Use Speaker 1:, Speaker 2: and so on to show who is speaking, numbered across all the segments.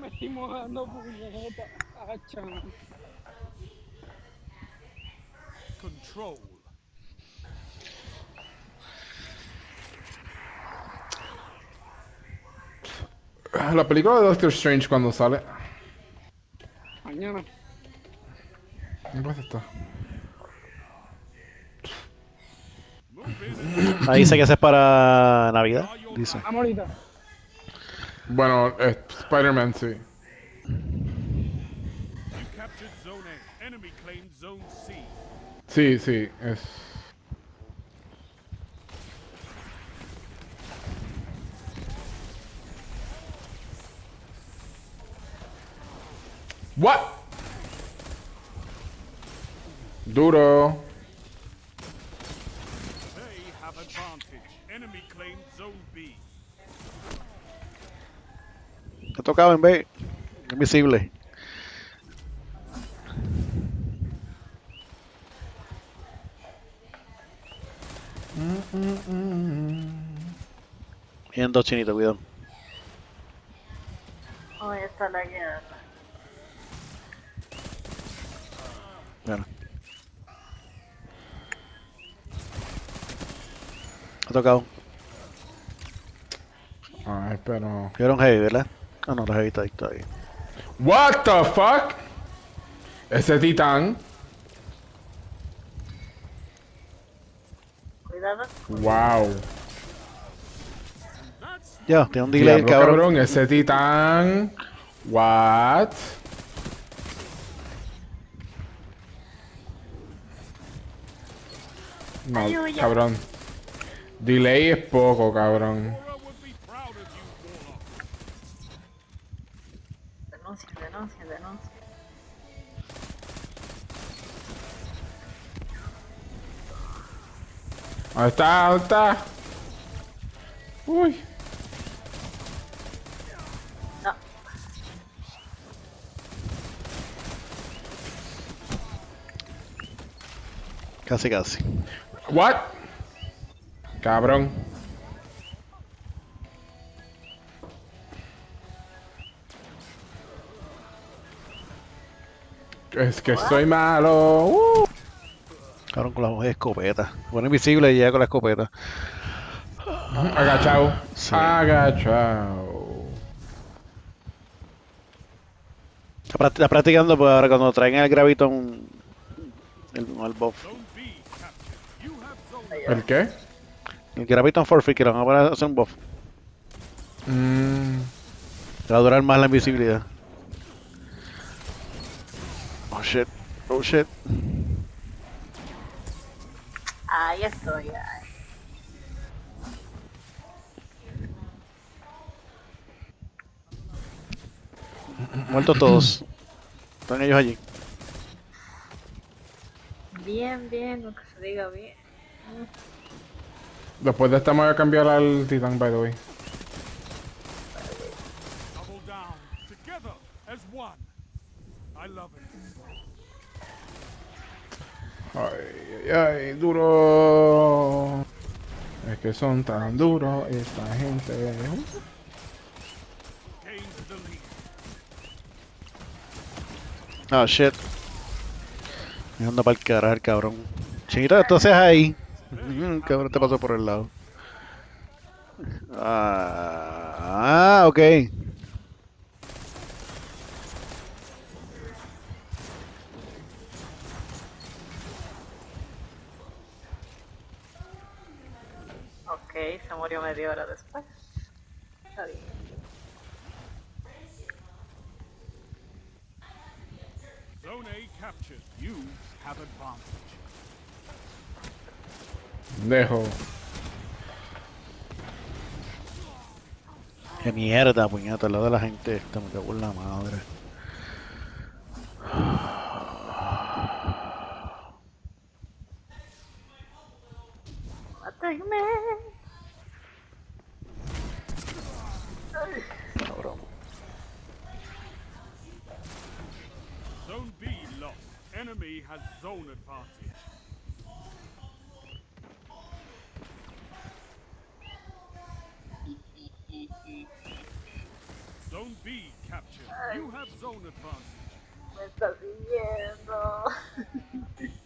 Speaker 1: me estoy mojando puñeta. Hacha.
Speaker 2: Control.
Speaker 3: La película de Doctor Strange cuando sale.
Speaker 1: Mañana.
Speaker 3: ¿Dónde está?
Speaker 2: Move in.
Speaker 4: Ahí dice que ese es para Navidad. Dice.
Speaker 1: Vamos ahorita.
Speaker 3: Bueno, eh, Spider-Man sí.
Speaker 2: You captured Zone A. Enemy claimed Zone C.
Speaker 3: Sí, sí, es. What? Duro.
Speaker 2: They have advantage. Enemy claimed Zone B.
Speaker 4: Te tocaba en B. Invisible. Bien, dos chinitos, cuidado.
Speaker 5: Oh, está la guía.
Speaker 4: Bueno. Ha tocado.
Speaker 3: Ay, pero.
Speaker 4: Vieron heavy, ¿verdad? Ah, no, la heavy está ahí.
Speaker 3: What the fuck? Ese titán.
Speaker 5: Cuidado.
Speaker 3: Wow.
Speaker 4: Ya, tiene un delay cabrón.
Speaker 3: cabrón, ese titán. What? No, cabrón. Delay es poco, cabrón. ¿Dónde está? ¿Dónde está? Uy.
Speaker 5: No.
Speaker 4: Casi, casi.
Speaker 3: What? Cabrón. Es que soy malo. Uh.
Speaker 4: Cabrón con la escopeta. Pone invisible y llega con la escopeta.
Speaker 3: Agachado.
Speaker 4: Sí.
Speaker 3: Agachado.
Speaker 4: Está, prac- está practicando pues ahora cuando traen el Graviton. El, el buff.
Speaker 3: ¿El qué?
Speaker 4: El Graviton Forfeit que lo van a poner a hacer un buff.
Speaker 3: Mm,
Speaker 4: va a durar más la invisibilidad. Oh shit. Oh shit.
Speaker 5: Ahí estoy.
Speaker 4: Muertos todos. Están ellos allí.
Speaker 5: Bien, bien, lo que se diga bien.
Speaker 3: después de esta me voy a cambiar al titán, by the way.
Speaker 2: Double down. Together as one. I love it.
Speaker 3: Ay, ay, ay, duro. Es que son tan duros esta gente.
Speaker 4: Oh shit. Me anda para el carajo cabrón. Chinito, entonces ahí. Mm, cabrón te pasó por el lado. Ah, ah, ok.
Speaker 5: Ok, se murió media hora después. Está bien.
Speaker 2: Zone A captured. You have advantage.
Speaker 3: Dejo.
Speaker 4: Qué mierda, puñeta, al lado de la gente esta, me cago en la madre.
Speaker 2: Enemy has zone advantage. Zone B captured. You have zone advantage.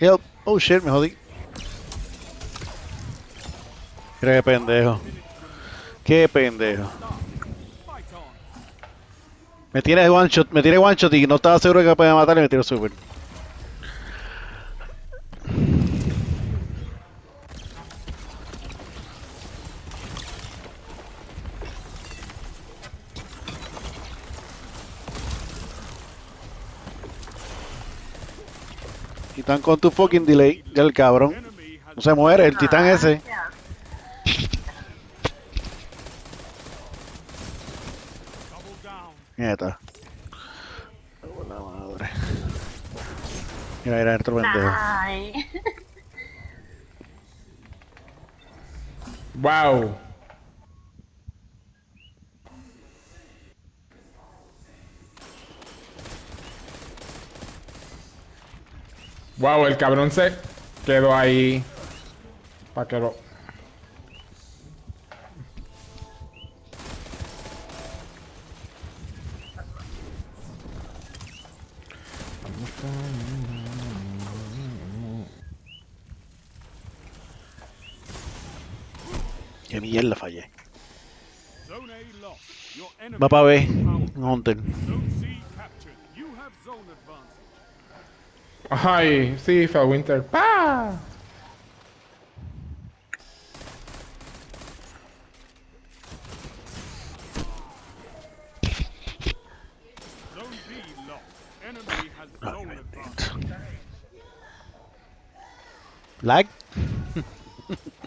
Speaker 4: Help. Oh shit, me jodí. Qué pendejo. Qué pendejo. Me tiene one shot, me tiene one shot y no estaba seguro que podía matar y me tiró super. Y están con tu fucking delay del cabrón.
Speaker 2: Enemy has
Speaker 4: No se muere el titán ese.
Speaker 5: Ya.
Speaker 2: double down.
Speaker 4: Nieta. La madre. Mira, mira, otro pendejo.
Speaker 3: Wow. Wow, el cabrón se quedó ahí. Pa' que lo.
Speaker 4: Qué mierda fallé.
Speaker 2: Zone A lost. Your enemy
Speaker 4: Va para B. Hunter.
Speaker 2: Zone C captured. You have zone advantage.
Speaker 3: Ay, sí, Winter. ¡Pa!
Speaker 2: Zone B lost. Enemy has zone advantage.
Speaker 4: Lag.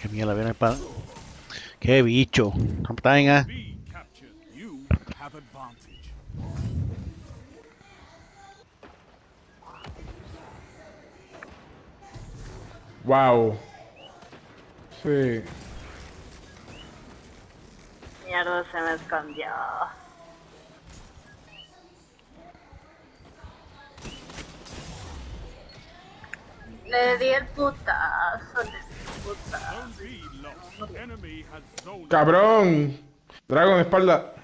Speaker 4: Qué mierda viene para. Qué bicho. Está en A.
Speaker 2: B captured. You have advantage.
Speaker 3: Wow. Sí.
Speaker 5: Mierda, se me escondió. Le di el putazo, le di el putazo.
Speaker 3: Cabrón. Dragon, espalda.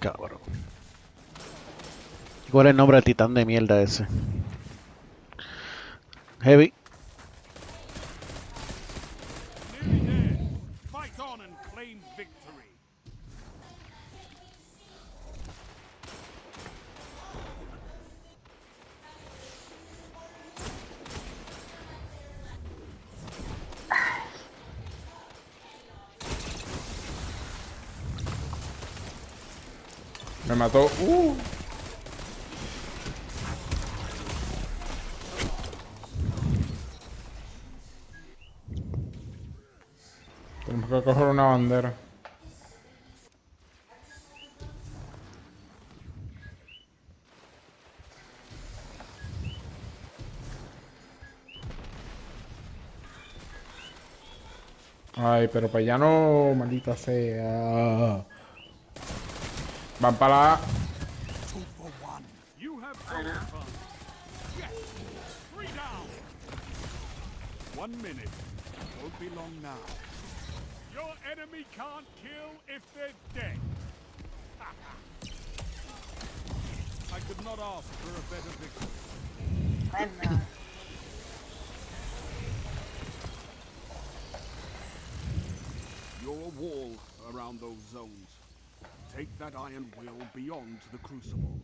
Speaker 4: Cabrón. ¿Cuál es el nombre del titán de mierda ese? Heavy.
Speaker 2: Fight on and claim victory.
Speaker 3: Me mató. Uh. Que coger una bandera. Ay, pero para allá no, maldita sea. Van para la...
Speaker 2: One minute. Won't be long now. Your enemy can't kill if they're dead. I could not ask for a better victory.
Speaker 5: Bueno,
Speaker 2: You're a wall around those zones. Take that iron will beyond the crucible.